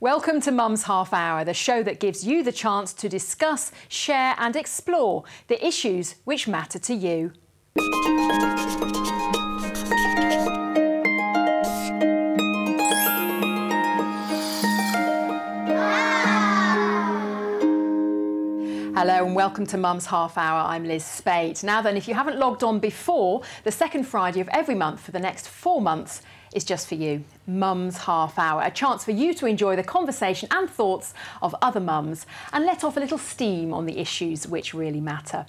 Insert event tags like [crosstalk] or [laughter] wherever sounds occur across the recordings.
Welcome to Mum's Half Hour, the show that gives you the chance to discuss, share, and explore the issues which matter to you. Hello and welcome to Mum's Half Hour. I'm Liz Spate. Now then, if you haven't logged on before, the second Friday of every month for the next four months is just for you. Mum's Half Hour, a chance for you to enjoy the conversation and thoughts of other mums and let off a little steam on the issues which really matter.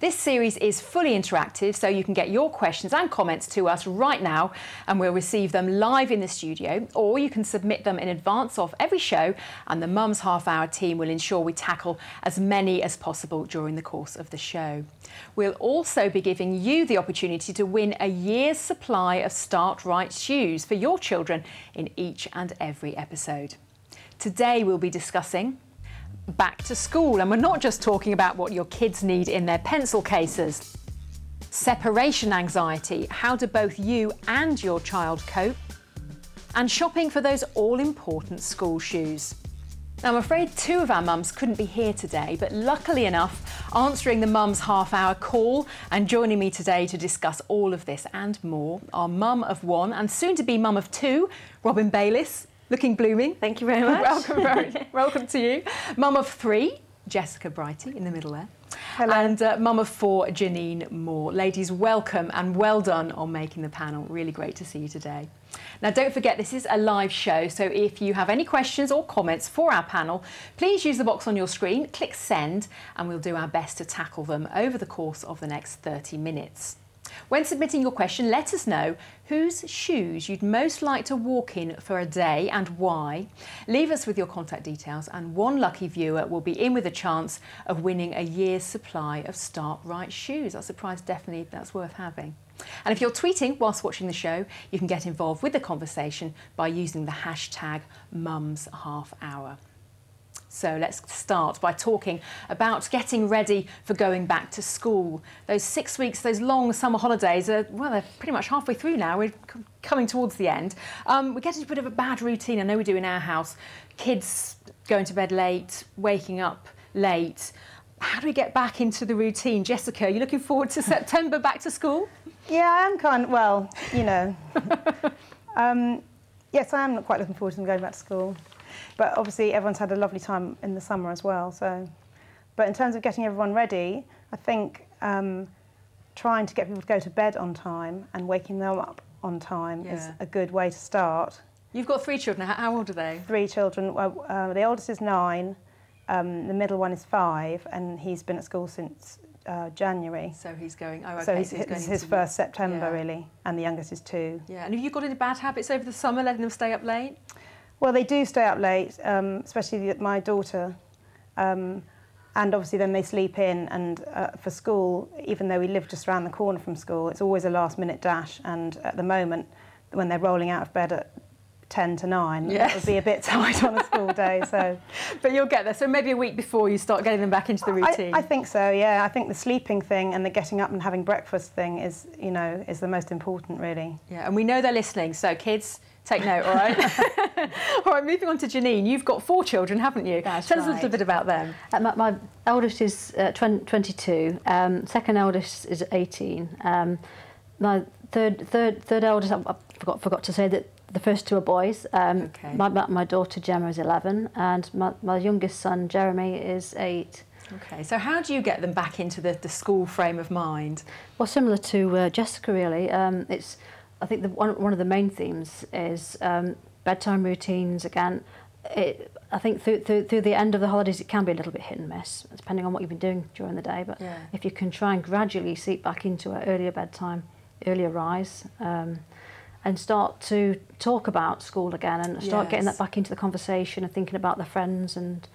This series is fully interactive, so you can get your questions and comments to us right now, and we'll receive them live in the studio, or you can submit them in advance of every show, and the Mum's Half Hour team will ensure we tackle as many as possible during the course of the show. We'll also be giving you the opportunity to win a year's supply of Start-Rite shoes for your children in each and every episode. Today we'll be discussing back to school. And we're not just talking about what your kids need in their pencil cases. Separation anxiety, how do both you and your child cope? And shopping for those all important school shoes. Now, I'm afraid two of our mums couldn't be here today, but luckily enough, answering the Mums Half Hour call and joining me today to discuss all of this and more, our mum of one and soon to be mum of two, Robin Bayliss looking blooming. Thank you very much. welcome, very, [laughs] welcome to you. Mum of three, Jessica Brighty in the middle there. Hello. And uh, mum of four, Janine Moore. Ladies, welcome and well done on making the panel. Really great to see you today. Now, don't forget, this is a live show, so if you have any questions or comments for our panel, please use the box on your screen, click send, and we'll do our best to tackle them over the course of the next 30 minutes. When submitting your question, let us know whose shoes you'd most like to walk in for a day and why. Leave us with your contact details and one lucky viewer will be in with a chance of winning a year's supply of Start-Rite shoes. A prize definitely that's worth having. And if you're tweeting whilst watching the show, you can get involved with the conversation by using the hashtag MumsHalfHour. So let's start by talking about getting ready for going back to school. Those six weeks, those long summer holidays are, well, they're pretty much halfway through now. We're coming towards the end. Um, we get into a bit of a bad routine. I know we do in our house. Kids going to bed late, waking up late. How do we get back into the routine? Jessica, are you looking forward to [laughs] September back to school? Yeah, I am kind of, well, you know. [laughs] um, yes, I am not quite looking forward to going back to school. But obviously everyone's had a lovely time in the summer as well. So, But in terms of getting everyone ready, I think um, trying to get people to go to bed on time and waking them up on time yeah. is a good way to start. You've got three children. How old are they? Three children. Well, uh, the oldest is nine, um, the middle one is five, and he's been at school since uh, January. So he's going. Oh, okay. So he's, so he's his first September yeah. really, and the youngest is two. Yeah. And have you got any bad habits over the summer, letting them stay up late? Well, they do stay up late, um, especially my daughter. Um, and obviously then they sleep in and uh, for school, even though we live just around the corner from school, it's always a last minute dash. And at the moment, when they're rolling out of bed at 10 to 9, yes. it would be a bit [laughs] tight on a school day. So, But you'll get there. So maybe a week before you start getting them back into the routine. I, I think so, yeah. I think the sleeping thing and the getting up and having breakfast thing is, you know, is the most important really. Yeah, and we know they're listening. So kids, Take note, all right? [laughs] [laughs] all right, moving on to Janine. You've got four children, haven't you? That's Tell right. us a little bit about them. Uh, my, my, eldest is uh, 20, 22, um, second eldest is 18. Um, my third, third, third eldest, I, forgot, forgot to say that the first two are boys. Um, okay. my, my daughter Gemma is 11, and my, my youngest son Jeremy is 8. Okay, so how do you get them back into the, the school frame of mind? Well, similar to uh, Jessica, really. Um, it's I think the, one, one of the main themes is um, bedtime routines. Again, it, I think through, through, through the end of the holidays, it can be a little bit hit and miss, depending on what you've been doing during the day. But yeah. if you can try and gradually seep back into an earlier bedtime, earlier rise, um, and start to talk about school again and start yes. getting that back into the conversation and thinking about their friends and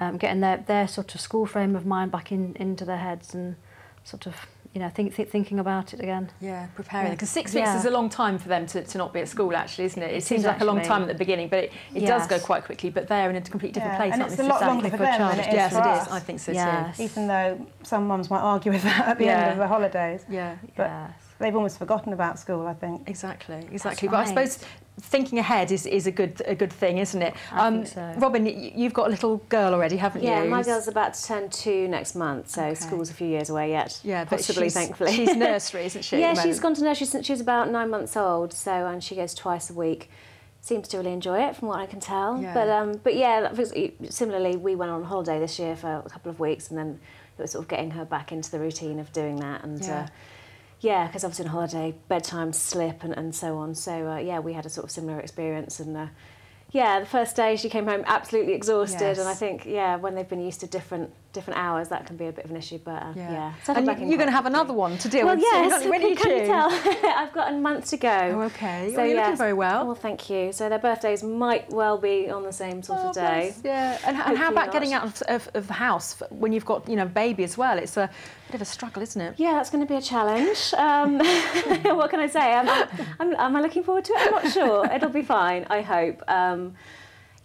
um, getting their, their sort of school frame of mind back in, into their heads and sort of you know, think, th thinking about it again. Yeah, preparing. Because yeah. six weeks yeah. is a long time for them to, to not be at school, actually, isn't it? It, it seems like a long time at the beginning, but it, it yes. does go quite quickly. But they're in a completely different yeah. place, and it's a lot longer for, for them than it is yes, for it us. is. I think so yes. too. Even though some mums might argue with that at the end of the holidays. Yeah, but yes. they've almost forgotten about school, I think. Exactly, exactly. Right. But I suppose thinking ahead is, is a good a good thing, isn't it? I um, think so. Robin, you've got a little girl already, haven't yeah, you? Yeah, my girl's about to turn two next month, so okay. school's a few years away yet. Yeah, possibly, thankfully. She's [laughs] nursery, isn't she? yeah, she's gone to nursery since she was about nine months old, so and she goes twice a week. Seems to really enjoy it, from what I can tell. Yeah. But um, but yeah, similarly, we went on holiday this year for a couple of weeks, and then it was sort of getting her back into the routine of doing that, and. Yeah. Uh, yeah, because obviously on holiday, bedtime slip and, and so on. So uh, yeah, we had a sort of similar experience and uh, yeah, the first day she came home absolutely exhausted, yes. and I think yeah, when they've been used to different different hours, that can be a bit of an issue. But uh, yeah, yeah. and you're going to have another one to deal well, with. Yes, soon. When can, can you tell? [laughs] I've got a month to go. Oh, okay. So well, you're yes. looking very well. Well, thank you. So their birthdays might well be on the same sort oh, of day. Bless. Yeah, and, and how about not. getting out of, of, of, the house when you've got you know baby as well? It's a bit of a struggle, isn't it? Yeah, that's going to be a challenge. [laughs] Um, [laughs] what can I say? Am, am, am, I looking forward to it? I'm not sure. It'll be fine. I hope. Um,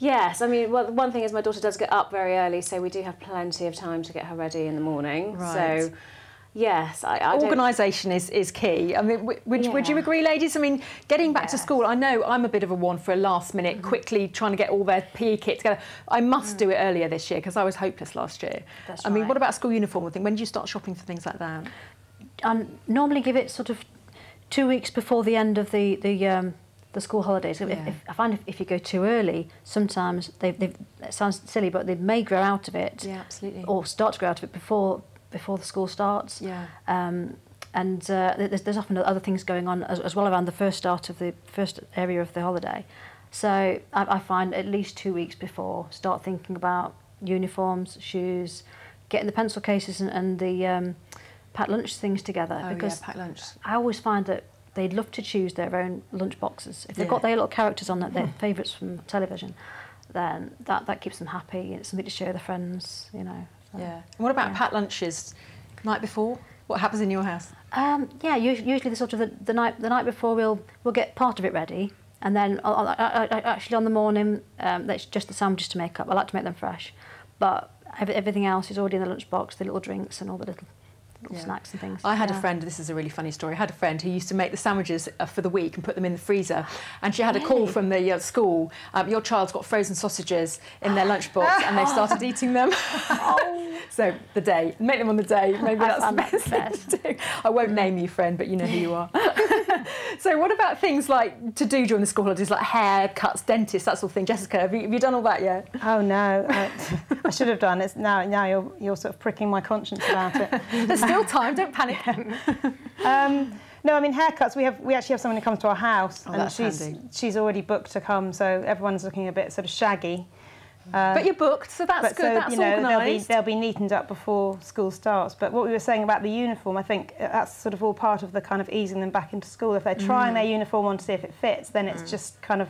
Yes, I mean, well, one thing is my daughter does get up very early, so we do have plenty of time to get her ready in the morning. Right. So, yes, I, I organisation is is key. I mean, would, yeah. would you agree, ladies? I mean, getting back yes. to school, I know I'm a bit of a one for a last minute, mm. quickly trying to get all their PE kit together. I must mm. do it earlier this year because I was hopeless last year. That's I right. mean, what about school uniform thing? When do you start shopping for things like that? I normally give it sort of two weeks before the end of the the. Um, the school holidays. Yeah. If, I find if, if you go too early, sometimes they, they it sounds silly, but they may grow out of it. Yeah, absolutely. Or start to grow out of it before before the school starts. Yeah. Um, and uh, there's, there's often other things going on as, as well around the first start of the first area of the holiday. So I, I find at least two weeks before start thinking about uniforms, shoes, getting the pencil cases and, and the um, packed lunch things together. Oh, because yeah, packed lunch. I always find that they'd love to choose their own lunch boxes. If they've yeah. got their little characters on it, their hmm. favourites from television, then that, that keeps them happy. It's something to share with their friends, you know. So, yeah. And what about yeah. packed lunches? Night before? What happens in your house? Um, yeah, usually the sort of the, the night the night before we'll we'll get part of it ready, and then I, I, I, actually on the morning um, that's just the sandwiches to make up. I like to make them fresh, but everything else is already in the lunchbox, the little drinks and all the little little yeah. snacks and things. I had yeah. a friend, this is a really funny story, I had a friend who used to make the sandwiches uh, for the week and put them in the freezer. And she had really? a call from the uh, school, um, your child's got frozen sausages in their lunchbox [laughs] and they started eating them. oh. [laughs] so the day, make them on the day, maybe that's the best thing to do. I won't name you, friend, but you know who you are. [laughs] so what about things like to do during the school holidays, like haircuts, dentists, that sort of thing? Jessica, have you, have you done all that yet? Oh no, I, I should have done. It's now, now you're, you're sort of pricking my conscience about it still time. Don't panic. [laughs] um, no, I mean haircuts. We have we actually have someone who comes to our house, oh, and she's handy. she's already booked to come, so everyone's looking a bit sort of shaggy. Uh, but you're booked, so that's good. So, that's you know, organised. They'll be, they'll be neatened up before school starts. But what we were saying about the uniform, I think that's sort of all part of the kind of easing them back into school. If they're trying mm. their uniform on to see if it fits, then it's mm. just kind of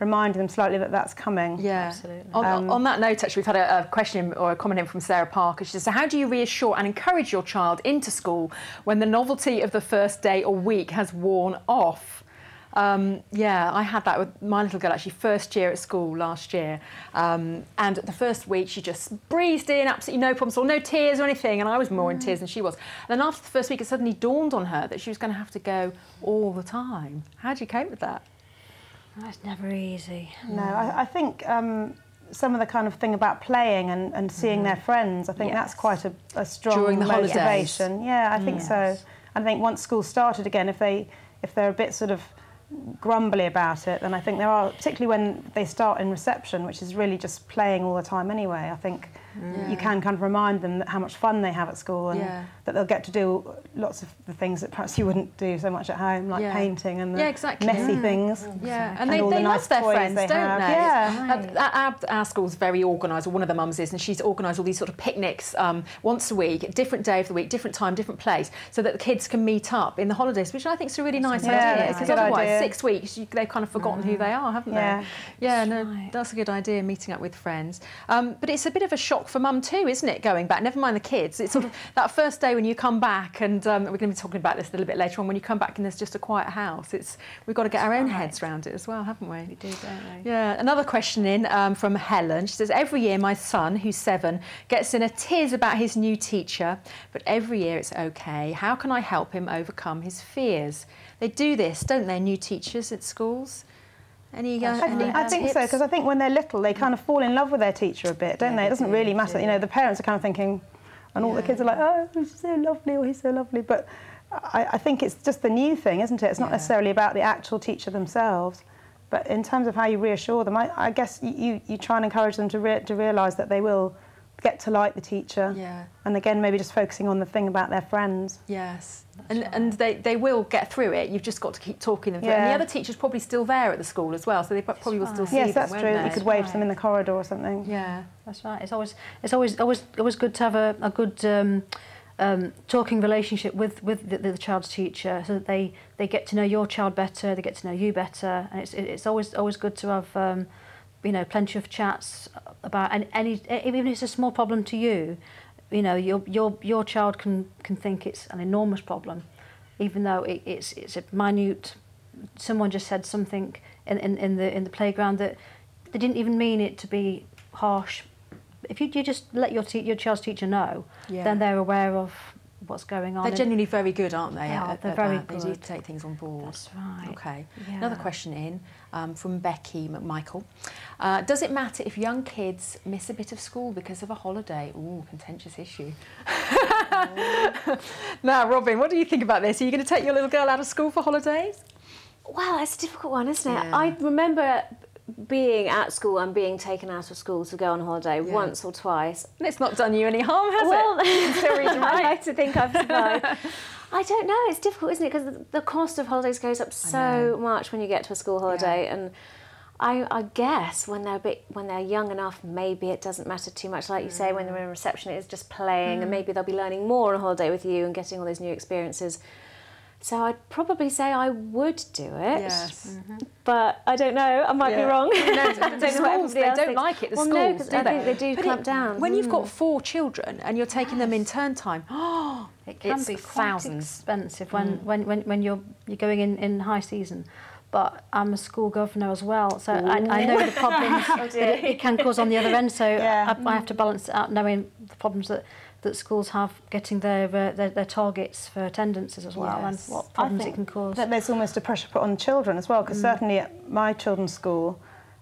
reminding them slightly that that's coming. Yeah, absolutely. On, um, on that note, actually, we've had a, a, question or a comment in from Sarah Parker. She says, so how do you reassure and encourage your child into school when the novelty of the first day or week has worn off? Um, yeah, I had that with my little girl actually first year at school last year. Um, and the first week she just breezed in, absolutely no problems or no tears or anything. And I was more mm. in tears than she was. And then after the first week, it suddenly dawned on her that she was going to have to go all the time. How do you cope with that? That's never easy. No, I, I think um, some of the kind of thing about playing and, and seeing mm. their friends, I think yes. that's quite a, a strong During the motivation. Holidays. Yeah, I think yes. so. I think once school started again, if they if they're a bit sort of grumbly about it, then I think there are, particularly when they start in reception, which is really just playing all the time anyway. I think yeah. you can kind of remind them how much fun they have at school and yeah. that they'll get to do lots of the things that perhaps you wouldn't do so much at home, like yeah. painting and the exactly. messy things. Yeah, and, and they, they the nice love their friends, they don't have. they? Yeah. Right. Our, our, school's very organised, or one of the mums is, and she's organised all these sort of picnics um, once a week, different day of the week, different time, different place, so that the kids can meet up in the holidays, which I think is a really nice idea. Because otherwise, idea. six weeks, you, they've kind of forgotten mm. who they are, haven't they? Yeah, no, right. that's a good idea, meeting up with friends. Um, but it's a bit of a shock for mum too, isn't it, going back? Never mind the kids. It's sort of [laughs] that first day when you come back, and um, we're going to be talking about this a little bit later on, when you come back and there's just a quiet house. It's We've got to get our own heads around it as well, haven't we? We do, don't we? Yeah. Another question in um, from Helen. She says, every year my son, who's seven, gets in a tears about his new teacher, but every year it's okay. How can I help him overcome his fears? They do this, don't they, new teachers at schools? Any, uh, I, any I think so because I think when they're little, they kind of fall in love with their teacher a bit, don't Yeah, they? It doesn't really matter. You know, the parents are kind of thinking, and all the kids are like, oh, he's so lovely, or he's so lovely. But I, I think it's just the new thing, isn't it? It's not Yeah. necessarily about the actual teacher themselves. But in terms of how you reassure them, I, I guess you, you, you try and encourage them to, re- to realise that they will get to like the teacher. Yeah. And again, maybe just focusing on the thing about their friends. Yes, and and they, they will get through it. You've just got to keep talking them through. it. And the Yeah. other teacher's probably still there at the school as well, so they probably will still see yes, them, that's won't true. they? You could wave to them in the corridor or something. Yeah, That's right. It's always it's always always always good to have a, a good um, um, talking relationship with with the, the child's teacher, so that they, they get to know your child better, they get to know you better, and it's it's always always good to have um, you know plenty of chats about any, any even if it's a small problem to you, you know your your your child can can think it's an enormous problem, even though it, it's it's a minute. Someone just said something in, in, in the in the playground that they didn't even mean it to be harsh. If you, you just let your te- your child's teacher know, Yeah. then they're aware of what's going on. they're And- genuinely very good, aren't they? They at- are, at they're very that? They do take things on board. That's right. Okay. Yeah. Another question in um, from Becky McMichael. Uh, does it matter if young kids miss a bit of school because of a holiday? Ooh, contentious issue. [laughs] now, Robin, what do you think about this? Are you going to take your little girl out of school for holidays? Well, it's a difficult one, isn't it? Yeah. I remember being at school and being taken out of school to go on holiday Yeah. once or twice. And it's not done you any harm, has well, it? [laughs] Still read I like to think I've survived. [laughs] I don't know. It's difficult, isn't it? Because the- cost of holidays goes up so much when you get to a school holiday, and I, I guess when they're a bit, when they're young enough, maybe it doesn't matter too much. Like you say, when they're in reception, it's just playing, Mm. and maybe they'll be learning more on a holiday with you and getting all those new experiences. So I'd probably say I would do it. Yes. But I don't know. I might Yeah. be wrong. [laughs] No, I don't know what schools, they else don't thinks. like it, the well, schools, no, 'cause do I they? think they do But clamp it- down. When you've Mm. got four children and you're taking them in turn time, oh, [gasps] It can it's be quite thousands. expensive when, Mm. when, when, when you're you're going in, in high season. But I'm a school governor as well, so I, I know the problems [laughs] Oh, that it, it can cause on the other end. So Yeah. I, I have to balance it out, knowing the problems that, that schools have getting their, uh, their their targets for attendances as well, Yes. and what problems it can cause. That there's almost a pressure put on children as well, because certainly at my children's school,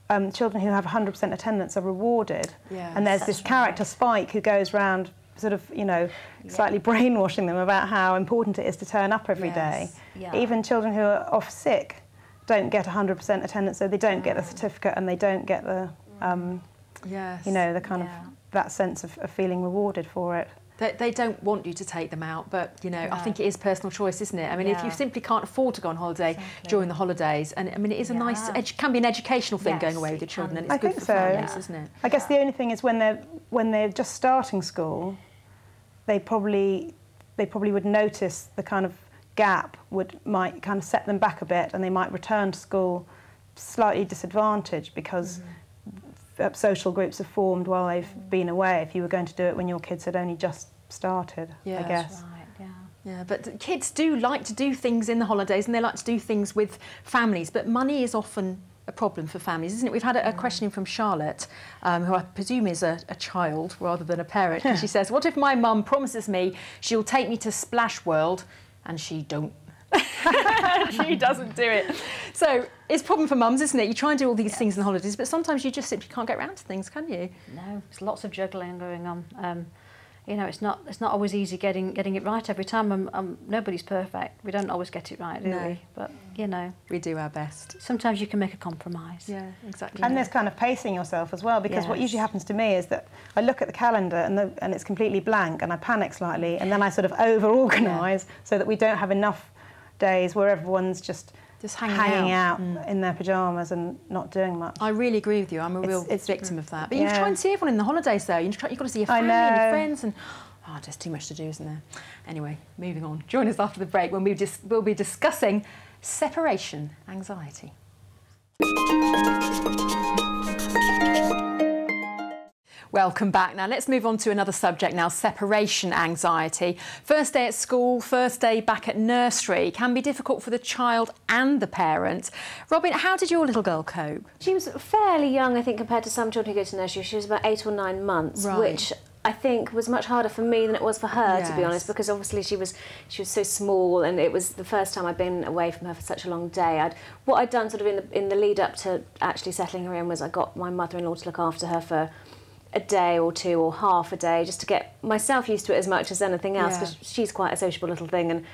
um, children who have 100% attendance are rewarded. Yes. and there's this character Spike who goes round sort of, you know, slightly [laughs] brainwashing them about how important it is to turn up every day. Yes. Yeah. Even children who are off sick don't get 100% attendance, so they don't get the certificate and they don't get the, um, Yes. you know, the kind Yeah. of that sense of, of feeling rewarded for it. They, they don't want you to take them out, but you know, I think it is personal choice, isn't it? I mean, if you simply can't afford to go on holiday Exactly. during the holidays, and I mean, it is a nice, Yeah. edu- can be an educational thing Yes, going away with your children, and it's I good think for so. families, Yeah. isn't it? I guess the only thing is when they're when they're just starting school, they probably they probably would notice the kind of gap would might kind of set them back a bit, and they might return to school slightly disadvantaged because uh, Uh, social groups have formed while they've mm. been away. If you were going to do it when your kids had only just started, Yeah. I That's guess. Right, yeah. Yeah, but kids do like to do things in the holidays, and they like to do things with families. But money is often a problem for families, isn't it? We've had a, a mm. question from Charlotte, um, who I presume is a, a child rather than a parent. 'cause she [laughs] says, "What if my mum promises me she'll take me to Splash World, and she don't?" [laughs] she doesn't do it. So it's a problem for mums, isn't it? You try and do all these things in the holidays, but sometimes you just simply can't get around to things, can you? No, there's lots of juggling going on. Um, you know, it's not it's not always easy getting getting it right every time. Um, um, nobody's perfect. We don't always get it right, do No. we? But you know, We do our best. sometimes you can make a compromise. Yeah, exactly. And there's kind of pacing yourself as well, because what usually happens to me is that I look at the calendar and, the, and it's completely blank, and I panic slightly, and then I sort of over-organise so that we don't have enough days where everyone's just Just hanging hanging out. out, Mm. in their pyjamas and not doing much. I really agree with you. I'm a It's- real it's- victim of that. But you yeah. try and see everyone in the holidays, though. You try, you've got to see your family and your friends, and oh, there's too much to do, isn't there? Anyway, moving on. Join us after the break when we dis- we'll be discussing separation anxiety. Welcome back. Now let's move on to another subject now, separation anxiety. First day at school, first day back at nursery can be difficult for the child and the parent. Robin, how did your little girl cope? She was fairly young, I think, compared to some children who go to nursery. She was about eight or nine months, Right. which I think was much harder for me than it was for her yes. to be honest because obviously she was she was so small and it was the first time I'd been away from her for such a long day. I'd what I'd done sort of in the in the lead up to actually settling her in was I got my mother-in-law to look after her for a day or two or half a day just to get myself used to it as much as anything else because yeah. she's quite a sociable little thing and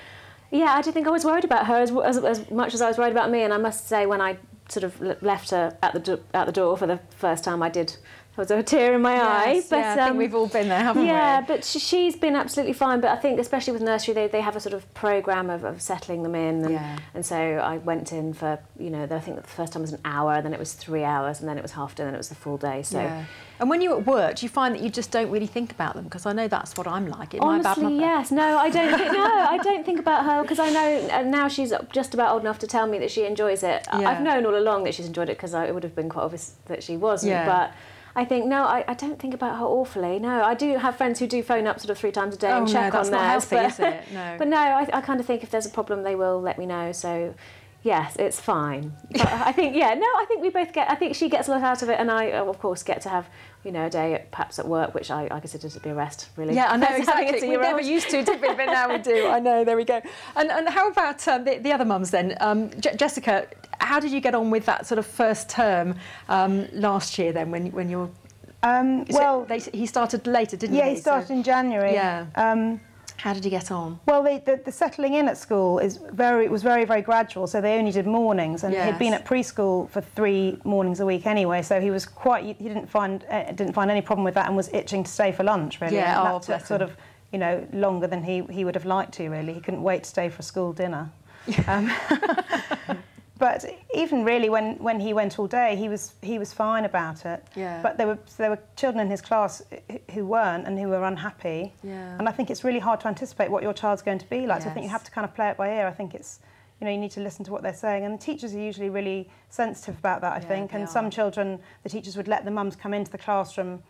yeah I did think I was worried about her as, as, as much as I was worried about me and I must say when I sort of left her at the do- at the door for the first time I did there was a tear in my yes, eye. But yeah, I think um, we've all been there, haven't yeah, we? Yeah, but she, has been absolutely fine. But I think, especially with nursery, they, they have a sort of program of, of settling them in, and, yeah. and so I went in for you know I think the first time was an hour, then it was three hours, and then it was half day, and then it was the full day. So. Yeah. And when you're at work, do you find that you just don't really think about them? Because I know that's what I'm like. Am Honestly, yes. No, I don't. Think, no, I don't think about her because I know now she's just about old enough to tell me that she enjoys it. Yeah. I've known all along that she's enjoyed it because it would have been quite obvious that she wasn't. Yeah. But I think no, I, I don't think about her awfully. No, I do have friends who do phone up sort of three times a day oh, and check no, on theirs. Healthy, but, is it? [laughs] No. but no, I, I kind of think if there's a problem, they will let me know. So yes, it's fine. But I think yeah, no, I think we both get. I think she gets a lot out of it, and I of course get to have you know a day at, perhaps at work, which I, I consider to be a rest. Really. Yeah, I know [laughs] exactly. We never used to, did we? But now we do. I know. There we go. And and how about um, the, the other mums then? Um, Jessica, how did you get on with that sort of first term um, last year then, when when you're um, well, they, he started later, didn't yeah, he? Yeah, he started so, in January. Yeah. How did he get on? Well, the, the, the, settling in at school is very was very very gradual. So they only did mornings, and yes. he'd been at preschool for three mornings a week anyway. So he was quite he didn't find uh, didn't find any problem with that, and was itching to stay for lunch really. Yeah, and oh, that took sort of you know longer than he he would have liked to really. He couldn't wait to stay for school dinner. [laughs] um, [laughs] but even really when, when he went all day, he was he was fine about it. Yeah. But there were there were children in his class who weren't and who were unhappy. Yeah. And I think it's really hard to anticipate what your child's going to be like. Yes. So I think you have to kind of play it by ear. I think it's you know you need to listen to what they're saying and the teachers are usually really sensitive about that. I yeah, think. And some children, the teachers would let the mums come into the classroom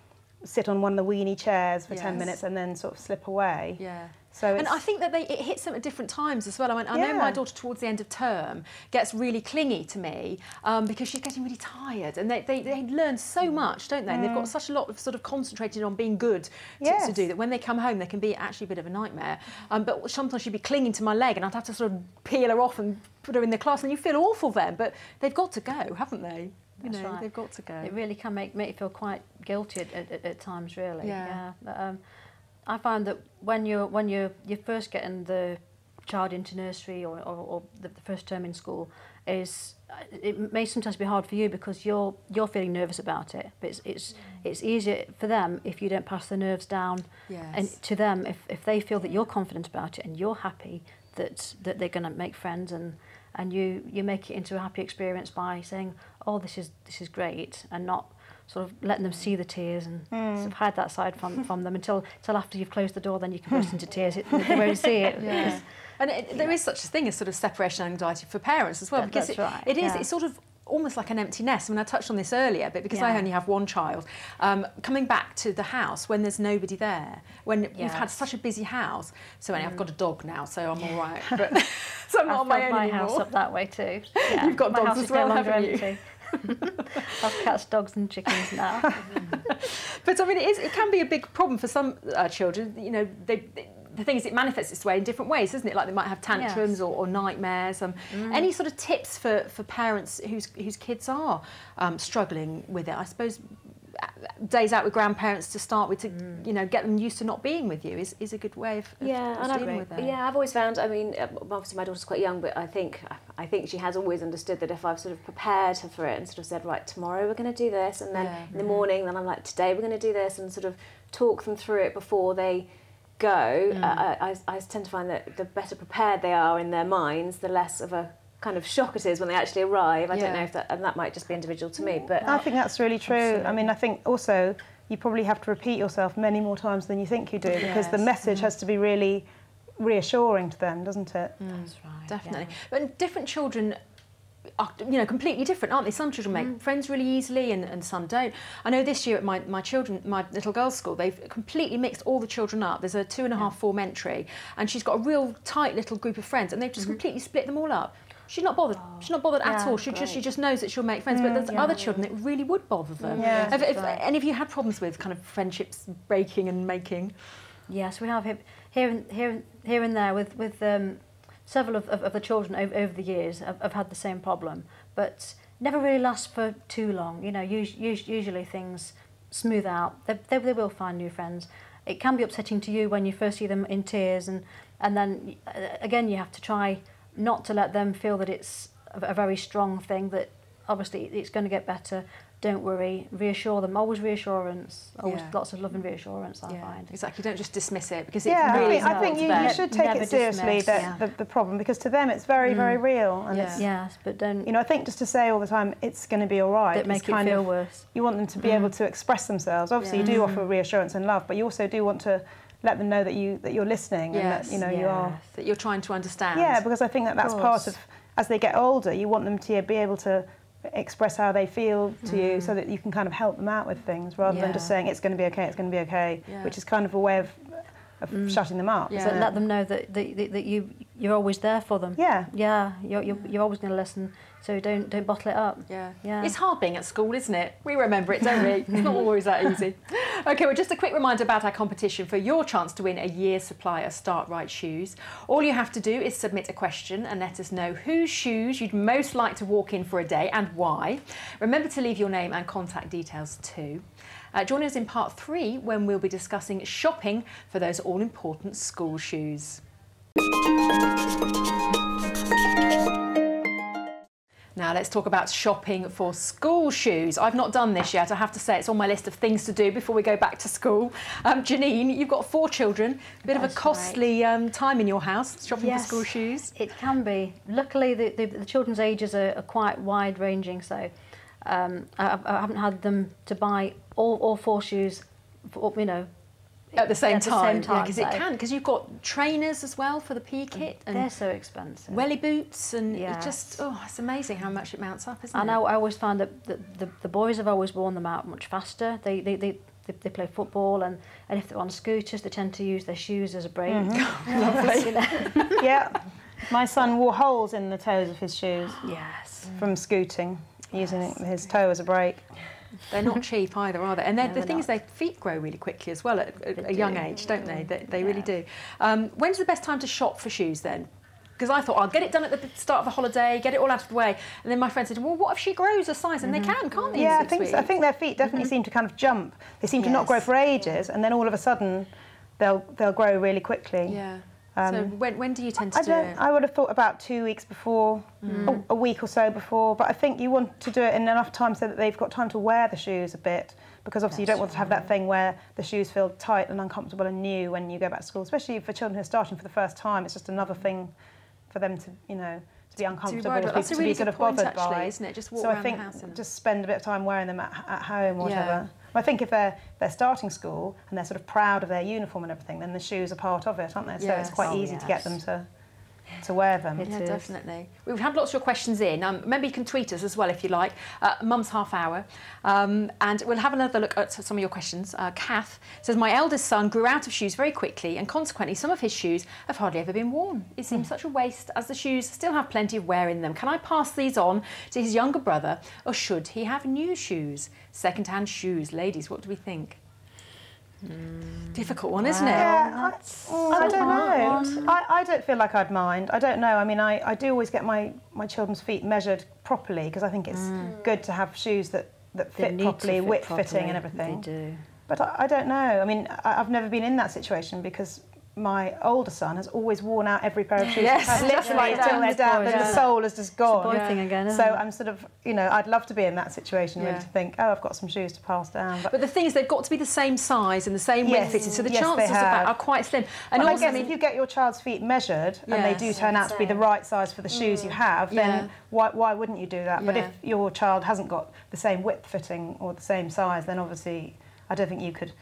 sit on one of the weenie chairs for yes. 10 minutes and then sort of slip away. Yeah. So and I think that they, it hits them at different times as well. I, mean, I yeah. know my daughter towards the end of term gets really clingy to me um, because she's getting really tired and they, they, they learn so mm. much, don't they? And they've got mm. such a lot of sort of concentrated on being good to, yes. to do that when they come home they can be actually a bit of a nightmare. Um, but sometimes she'd be clinging to my leg and I'd have to sort of peel her off and put her in the class and you feel awful then, but they've got to go, haven't they? You know, right. they've got to go. It really can make, make you feel quite guilty at, at, at times, really. Yeah. yeah. Um, I find that when you're when you're you're first getting the child into nursery or, or, or the, the first term in school is it may sometimes be hard for you because you're you're feeling nervous about it but it's it's, it's easier for them if you don't pass the nerves down yes. and to them if, if they feel that you're confident about it and you're happy that that they're going to make friends and and you you make it into a happy experience by saying oh this is this is great and not sort of letting them see the tears and mm. sort of hide that side from, [laughs] from them until, until after you've closed the door, then you can burst [laughs] into tears. It, they won't see it. Yeah. And it, there is such a thing as sort of separation anxiety for parents as well, that, because it, right. it is, yeah. it's sort of almost like an empty nest. I mean, I touched on this earlier, but because yeah. I only have one child, um, coming back to the house when there's nobody there, when yes. you've had such a busy house. So anyway, mm. I've got a dog now, so I'm all right. [laughs] But, so I'm not on my own my anymore. house up that way too. [laughs] Yeah. You've got my dogs as well, haven't empty. you? [laughs] I've cats, dogs, and chickens now. but I mean, it, is, it can be a big problem for some uh, children. You know, they, they, the thing is, it manifests its way in different ways, doesn't it? Like they might have tantrums yes. or, or, nightmares. Um, mm. Any sort of tips for, for parents whose whose kids are um, struggling with it? I suppose days out with grandparents to start with to mm. you know get them used to not being with you is, is a good way of, of yeah and dealing with it. Yeah, I've always found. I mean, uh, obviously my daughter's quite young, but I think I think she has always understood that if I've sort of prepared her for it and sort of said, right, tomorrow we're going to do this, and then yeah. in the morning, then I'm like, today we're going to do this, and sort of talk them through it before they go. Mm. Uh, I, I tend to find that the better prepared they are in their minds, the less of a kind of shock it is when they actually arrive. I yeah. don't know if that, and that might just be individual to me, but I think that's really true. Absolutely. I mean, I think also you probably have to repeat yourself many more times than you think you do because yes. the message mm. has to be really reassuring to them, doesn't it? Mm. That's right. Definitely. Yeah. But different children are you know completely different aren't they some children make mm. friends really easily and, and some don't i know this year at my, my children my little girls school they've completely mixed all the children up there's a two and a half yeah. form entry and she's got a real tight little group of friends and they've just mm -hmm. completely split them all up She's not bothered. Oh, She's not bothered at all. She just she just knows that she'll make friends. but there's yeah. other children that really would bother them. Yeah. Have, have Right. any of you had problems with kind of friendships breaking and making? Yes, we have here, here, and, here, and- here and there with, with um, several of, of, of the children over, over the years have, have had the same problem, but never really lasts for too long. You know, us, us, usually things smooth out. They, they, they will find new friends. It can be upsetting to you when you first see them in tears, and, and then uh, again you have to try not to let them feel that it's a, a very strong thing, that obviously it's going to get better. Don't worry, reassure them. Always reassurance. Always Yeah. lots of love and reassurance. I find. exactly. Don't just dismiss it because Yeah, it really I think, I think you, you should take it seriously, dismiss, the, yeah. the, the problem, because to them it's very, very real. And Yeah. it's, Yes, but don't you know, I think just to say all the time it's going to be all right. that it's make it kind feel of, worse. You want them to be able mm. to express themselves. Obviously, you do offer reassurance and love, but you also do want to let them know that you that you're listening and that you know you are. that you're trying to understand. Yeah, because I think that that's part of as they get older, you want them to be able to express how they feel to you, so mm. that you can kind of help them out with things rather than just saying it's going to be okay, it's going to be okay, Yeah. which is kind of a way of, of mm. shutting them up. Yeah. So let them know that, that, that, that you you're always there for them. Yeah. Yeah, you're, you're, you're always going to listen. So don't don't bottle it up. Yeah. Yeah. It's hard being at school, isn't it? We remember it, don't we? It's not always that easy. [laughs] Okay, well, just a quick reminder about our competition for your chance to win a year's supply of Start-Rite shoes. All you have to do is submit a question and let us know whose shoes you'd most like to walk in for a day and why. Remember to leave your name and contact details too. Uh, join us in part three when we'll be discussing shopping for those all important school shoes. Now let's talk about shopping for school shoes. I've not done this yet. I have to say it's on my list of things to do before we go back to school. Um, Janine, you've got four children. A bit of a That's right. costly um, time in your house shopping Yes. for school shoes. It can be. Luckily, the, the, the children's ages are, are quite wide ranging, so um, I, I haven't had them to buy all, all four shoes, for, you know, At the same At the time, same time, because it can. Because you've got trainers as well for the PE mm, kit and they're so expensive. welly boots, and it just oh, it's amazing how much it mounts up, isn't and it? I, I always find that the, the, the boys have always worn them out much faster. They, they, they, they, they play football, and, and if they're on scooters, they tend to use their shoes as a brake. Mm-hmm. [laughs] [laughs] Lovely. You know? [laughs] yeah. My son wore holes in the toes of his shoes Yes. from scooting, using his toe as a brake. They're not [laughs] cheap either, are they? And No, the they're thing is, their feet grow really quickly as well at a, They a young age, don't they? They, they really do. Um, when's the best time to shop for shoes then? Because I thought I'll get it done at the start of the holiday, get it all out of the way, and then my friend said, "Well, what if she grows a size?" And they can, can't they? Yeah, I think so. I think their feet definitely seem to kind of jump. They seem to not grow for ages, and then all of a sudden, they'll they'll grow really quickly. Yeah. Um, so when, when do you tend to I do don't. it? I would have thought about two weeks before, a, a week or so before. But I think you want to do it in enough time so that they've got time to wear the shoes a bit, because obviously you don't want to have that thing where the shoes feel tight and uncomfortable and new when you go back to school, especially for children who are starting for the first time. It's just another thing for them to, you know, to be uncomfortable, to be, That's to be really sort of bothered actually, by. isn't it? Just walk so around I the think house and- just spend a bit of time wearing them at, at home or Yeah. whatever. I think if they're they're starting school and they're sort of proud of their uniform and everything, then the shoes are part of it, aren't they? So Yes. it's quite Oh, easy to get oh, them to to wear them. It Yeah, is. definitely. We've had lots of your questions in. Um, remember, you can tweet us as well if you like. Uh, Mum's Half Hour. Um, and we'll have another look at some of your questions. Uh, Kath says, My eldest son grew out of shoes very quickly, and consequently, some of his shoes have hardly ever been worn. It seems such a waste, as the shoes still have plenty of wear in them. Can I pass these on to his younger brother, or should he have new shoes? Second hand shoes. Ladies, what do we think? Difficult one, isn't it? Yeah, I, mm, I don't mind. know. I, I don't feel like I'd mind. I don't know. I mean, I, I do always get my, my children's feet measured properly because I think it's good to have shoes that, that fit properly, fit width fitting and everything. They do. But I, I don't know. I mean, I, I've never been in that situation because my older son has always worn out every pair of shoes. Yes, he's had, literally definitely. till they're It's down, boys, then the yeah. sole is just It's a boy gone. Yeah. thing again, So it? I'm sort of, you know, I'd love to be in that situation Yeah. really to think, oh, I've got some shoes to pass down. But, But the thing is, they've got to be the same size and the same Yes. width fitted, so the Yes, chances of that are quite slim. And well, also, I guess mean, if you get your child's feet measured and they do turn out to be the right size for the shoes you mm. have, then Yeah. why, why wouldn't you do that? But if your child hasn't got the same width fitting or the same size, then obviously I don't think you could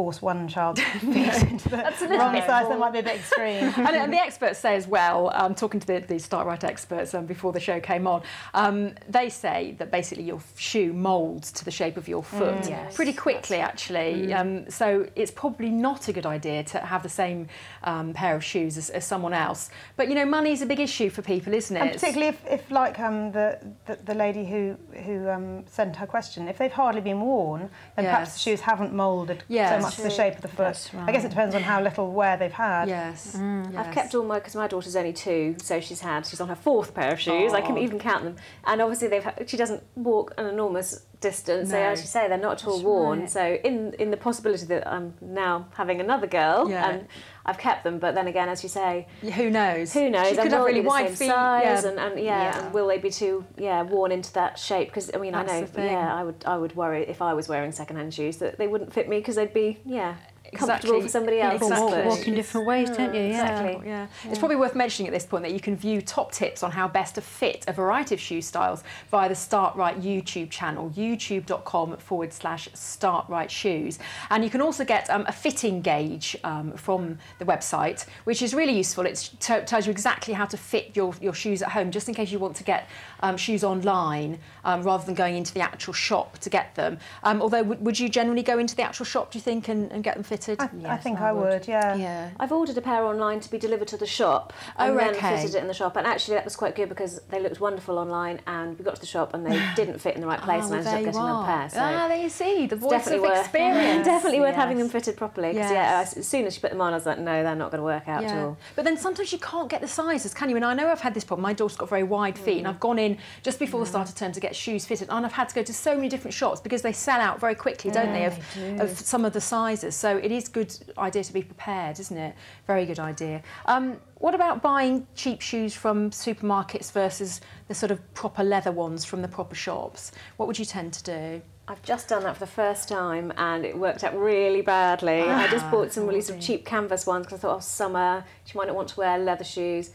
force one child's feet into the wrong size. That might be a bit extreme. [laughs] and, and, the experts say as well, um, talking to the, the Start-Rite experts um, before the show came on, um, they say that basically your shoe moulds to the shape of your foot mm. yes. pretty quickly, actually. Mm. Um, so it's probably not a good idea to have the same um, pair of shoes as, as, someone else. But you know, money is a big issue for people, isn't it? And particularly if, if like um, the, the, the lady who who sent her question, if they've hardly been worn, then yes. perhaps the shoes haven't moulded yes. so much to the shape of the foot. Right. I guess it depends on how little wear they've had. Yes. Mm. yes. I've kept all my because my daughter's only two, so she's had she's on her fourth pair of shoes. Oh. I can [laughs] even count them, and obviously they've she doesn't walk an enormous distance. No. So as you say, they're not at all That's worn. Right. So in in the possibility that I'm now having another girl, yeah. and I've kept them, but then again, as you say, who knows? Who knows? She could have really wide feet, yeah. And, and, yeah, yeah, and will they be too yeah worn into that shape? Because I mean, That's I know yeah, I would I would worry if I was wearing secondhand shoes that they wouldn't fit me because they'd be yeah comfortable exactly. for somebody else. Exactly. Walk in different ways, don't you? Yeah. Exactly. Yeah. yeah. It's probably worth mentioning at this point that you can view top tips on how best to fit a variety of shoe styles via the Start-Rite YouTube channel, youtube.com forward slash Start-Rite Shoes. And you can also get um, a fitting gauge um, from the website, which is really useful. It tells you exactly how to fit your, your shoes at home, just in case you want to get um, shoes online um, rather than going into the actual shop to get them. Um, although, would you generally go into the actual shop, do you think, and, and get them fitted? I, yes, I think I, would. would. yeah. Yeah. I've ordered a pair online to be delivered to the shop and oh, then okay. fitted it in the shop. And actually, that was quite good because they looked wonderful online, and we got to the shop and they [sighs] didn't fit in the right place, oh, and I ended up getting a pair. So ah, there you see the voice of worth, experience. [laughs] definitely yes. worth having them fitted properly. Because yes. yeah, as soon as she put them on, I was like, no, they're not going to work out yeah. at all. But then sometimes you can't get the sizes, can you? And I know I've had this problem. My daughter's got very wide feet, mm. and I've gone in just before mm. the start of term to get shoes fitted, and I've had to go to so many different shops because they sell out very quickly, don't they, of, do. of some of the sizes. So it is good idea to be prepared, isn't it? Very good idea. Um, what about buying cheap shoes from supermarkets versus the sort of proper leather ones from the proper shops? What would you tend to do? I've just done that for the first time and it worked out really badly. Ah, I just ah, bought some really sort of cheap canvas ones because I thought, oh, summer, she might not want to wear leather shoes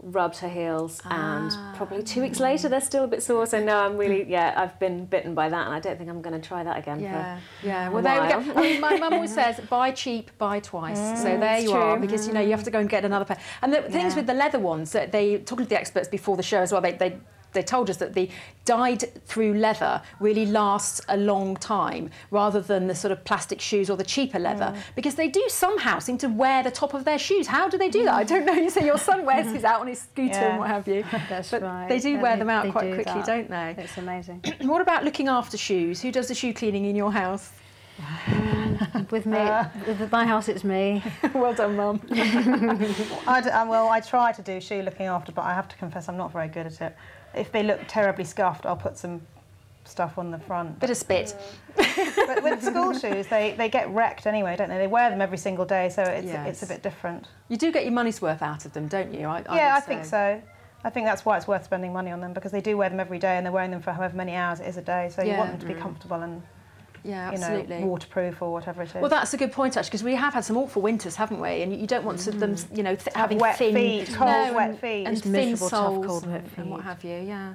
rubbed her heels ah. and probably two weeks later they're still a bit sore so no I'm really yeah I've been bitten by that and I don't think I'm going to try that again yeah yeah well there we go I mean, my mum always [laughs] says buy cheap buy twice mm, so there you true. are because you know you have to go and get another pair and the yeah. things with the leather ones that they talked to the experts before the show as well they, they they told us that the dyed through leather really lasts a long time rather than the sort of plastic shoes or the cheaper leather mm. because they do somehow seem to wear the top of their shoes. How do they do that? I don't know. You say your son wears his out on his scooter yeah. and what have you. [laughs] That's but right. They do wear they, them out quite quickly, that. don't they? It's amazing. [clears throat] what about looking after shoes? Who does the shoe cleaning in your house? Mm, with me, uh, with my house, it's me. [laughs] well done, Mum. [laughs] I uh, well, I try to do shoe looking after, but I have to confess I'm not very good at it if they look terribly scuffed, I'll put some stuff on the front. Bit of spit. but with school [laughs] shoes, they, they get wrecked anyway, don't they? They wear them every single day, so it's, yes. it's a bit different. You do get your money's worth out of them, don't you? I, I yeah, I think so. I think that's why it's worth spending money on them because they do wear them every day and they're wearing them for however many hours it is a day. So yeah. you want them to be mm. comfortable and yeah, absolutely. You know, waterproof or whatever it is. Well, that's a good point actually, because we have had some awful winters, haven't we? And you don't want mm. them, you know, having wet thin, feet, cold, no, wet and, feet, and thin soles tough, cold, wet feet. and what have you. Yeah.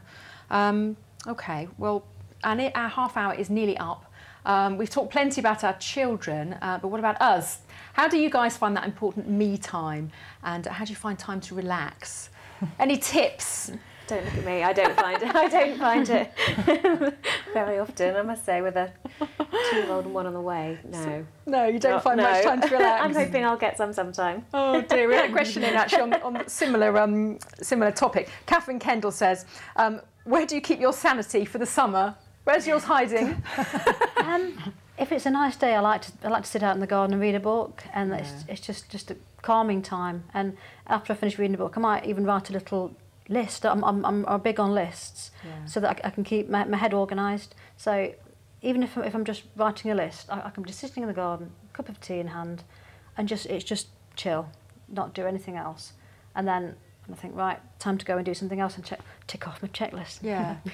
Um, okay. Well, and it, our half hour is nearly up. Um, we've talked plenty about our children, uh, but what about us? How do you guys find that important me time? And how do you find time to relax? [laughs] Any tips? Don't look at me. I don't find it. I don't find it [laughs] very often. I must say, with a two-year-old and one on the way, no. No, you don't Not, find no. much time to relax. I'm hoping I'll get some sometime. Oh dear, we had a [laughs] question in actually on, on similar um, similar topic. Catherine Kendall says, um, "Where do you keep your sanity for the summer? Where's yours hiding?" [laughs] um, if it's a nice day, I like to I like to sit out in the garden and read a book, and yeah. it's, it's just just a calming time. And after I finish reading a book, I might even write a little list. I'm, I'm, I'm big on lists yeah. so that I, I can keep my, my head organised. So even if, if I'm just writing a list, I, I can be just sitting in the garden, cup of tea in hand, and just it's just chill, not do anything else. And then I think, right, time to go and do something else and check, tick off my checklist. Yeah. [laughs]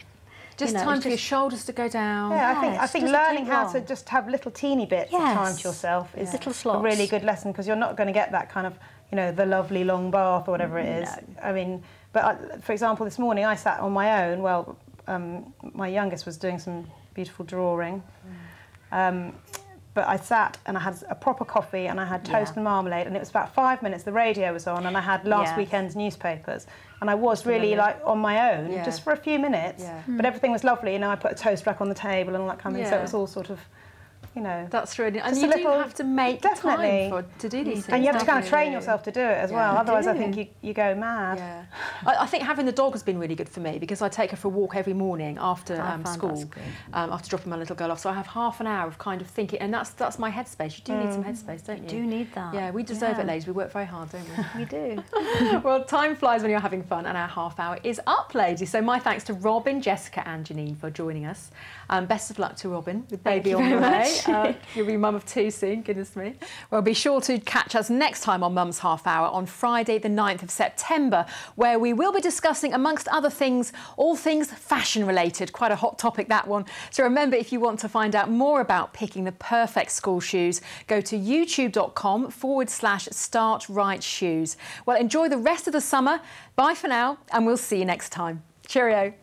Just you know, time for your shoulders to go down. Yeah, I think I think learning how to just have little teeny bits yes. of time to yourself is little slots. a really good lesson because you're not going to get that kind of you know the lovely long bath or whatever it is. No. I mean, but I, for example, this morning I sat on my own. Well, um, my youngest was doing some beautiful drawing. Um, but I sat and I had a proper coffee and I had toast Yeah. and marmalade and it was about five minutes. The radio was on and I had last Yes. weekend's newspapers and I was really like on my own Yeah. just for a few minutes. Yeah. But everything was lovely. You know, I put a toast rack on the table and all that kind of thing. So it was all sort of, you know. That's really, and you do little- have to make definitely. time for, to do these things. and you have to kind of train you? yourself to do it as Yeah. well. You Otherwise, I think you, you go mad. Yeah, I, I think having the dog has been really good for me because I take her for a walk every morning after um, school, um, after dropping my little girl off. So I have half an hour of kind of thinking, and that's that's my headspace. You do need some headspace, don't you? do need that. Yeah, we deserve Yeah. it, ladies. We work very hard, don't we? [laughs] We do. [laughs] well, time flies when you're having fun, and our half hour is up, ladies. So my thanks to Robin, Jessica, and Janine for joining us. Um, best of luck to Robin with Thank baby you on the way. [laughs] Uh, you'll be mum of two soon, goodness me. Well, be sure to catch us next time on Mum's Half Hour on Friday, the 9th of September, where we will be discussing, amongst other things, all things fashion related. Quite a hot topic, that one. So remember, if you want to find out more about picking the perfect school shoes, go to youtube.com forward slash start right shoes. Well, enjoy the rest of the summer. Bye for now, and we'll see you next time. Cheerio.